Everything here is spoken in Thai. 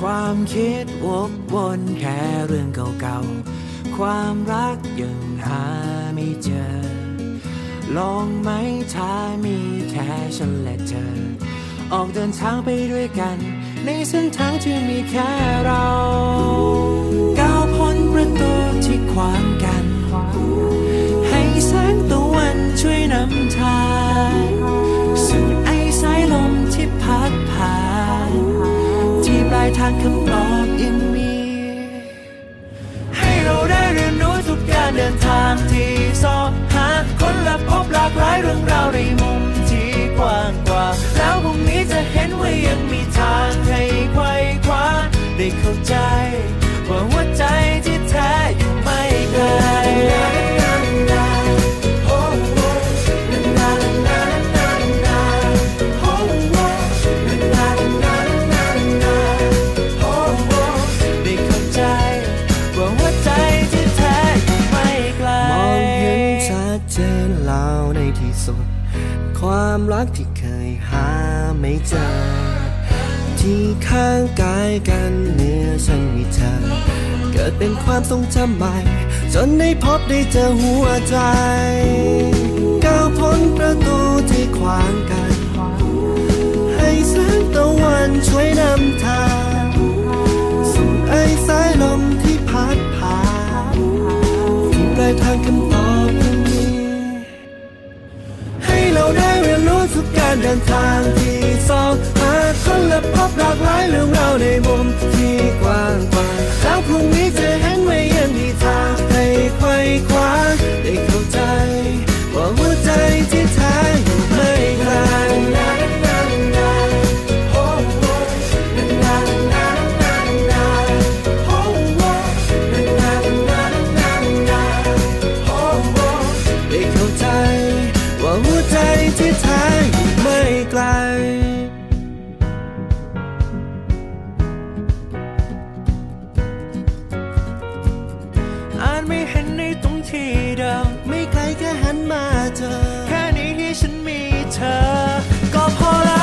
ความคิดวกวนแค่เรื่องเก่าๆ ความรักยังหาไม่เจอ ลองไหมถ้ามีแค่ฉันและเธอ ออกเดินทางไปด้วยกัน ในเส้นทางที่มีแค่เราางคำตอบยังมี ให้เราได้เรียนรู้ทุกการเดินทางที่สอบหาคนละพบหลากหลายเรื่องราวในมุ สุดความรักที่เคยหาไม่เจอ ที่ข้างกายกันเมื่อฉันมีเธอ เกิดเป็นความทรงจำใหม่ จนได้พบได้เจอหัวใจ ก้าวพ้นประตูที่ขวางกัน เดินทางที่สองหาคนและพบหลากหลายเรื่องราวในมุมที่กว้างกว่าแล้วพรุ่งนี้จะ หันมาเจอ แค่นี้ที่ฉันมีเธอ ก็พอแล้ว